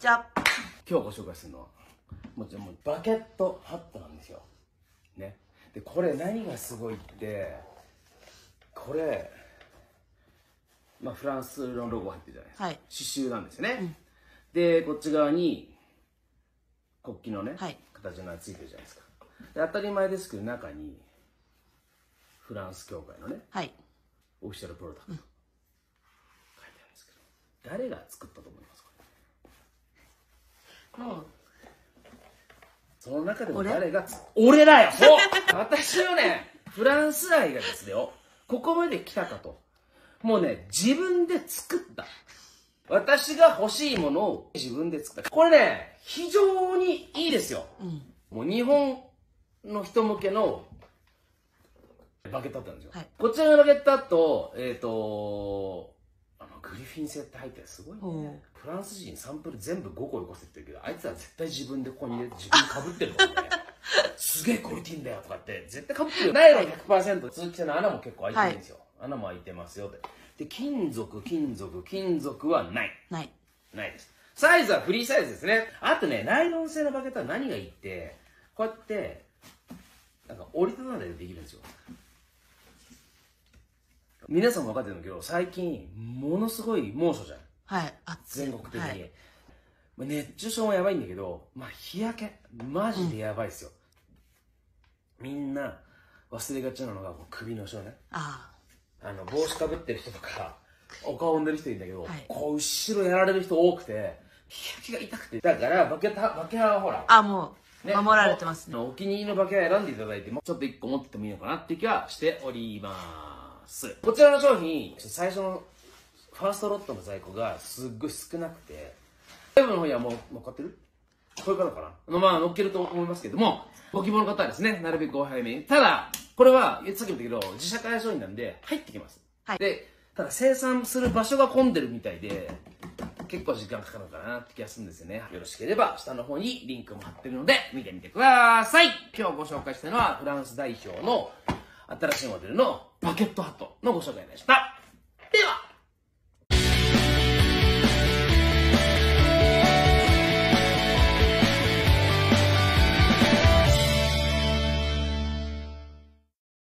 じゃあ。今日ご紹介するのはもちろんバケットハットなんですよ。ね。でこれ何がすごいってこれまあフランスのロゴ入ってるじゃないですか、はい。刺繍なんですよね、でこっち側に国旗のね、はい。形のがついてるじゃないですか。で当たり前ですけど中にフランス協会のねはい。オフィシャルプロダクト、書いてあるんですけど誰が作ったと思いますか？その中でも俺誰がつ俺だよそう私のねフランス愛がですよ。ここまで来たかと。もうね自分で作った。私が欲しいものを自分で作った。これね非常にいいですよ、もう日本の人向けのバケットハットなんですよ、はい。こちらのバケットハットえっ、とあのグリフィン製って入ってる。すごいね。フランス人サンプル全部5個よこせって言ってるけどあいつら絶対自分でここに入れて自分にかぶってるからねすげえクオリティいいんだよとかって絶対かぶってるよ。ナイロン100%通気性の穴も結構開いてるんですよ、穴も開いてますよって。で金属金属金属はない。ない。ないです。サイズはフリーサイズですね。あとねナイロン製のバケットは何がいいってこうやってなんか折りたたんでできるんですよ皆さんも分かってるんだけど最近ものすごい猛暑じゃん。はい暑い。全国的に、はい。まあ熱中症もやばいんだけど、まあ、日焼けマジでやばいですよ、みんな忘れがちなのが首の後ろね。ああ。の帽子かぶってる人とかお顔をんでる人いるんだけど、はい。こう後ろやられる人多くて日焼けが痛くて。だからバケタバケハはほらああもうね守られてますね。おお気に入りのバケハ選んでいただいてもちょっと一個持っててもいいのかなっていう気はしておりますこちらの商品最初のファーストロットの在庫がすっごい少なくてライブの方にはもう乗っかってる？これからかな？まあ乗っけると思いますけどもご希望の方はですねなるべくお早めに。ただこれはさっきも言ったけど自社開発商品なんで入ってきます、はい。でただ生産する場所が混んでるみたいで結構時間かかるのかなって気がするんですよね。よろしければ下の方にリンクも貼ってるので見てみてください。今日ご紹介したのはフランス代表の新しいモデルのバケットハットのご紹介でした。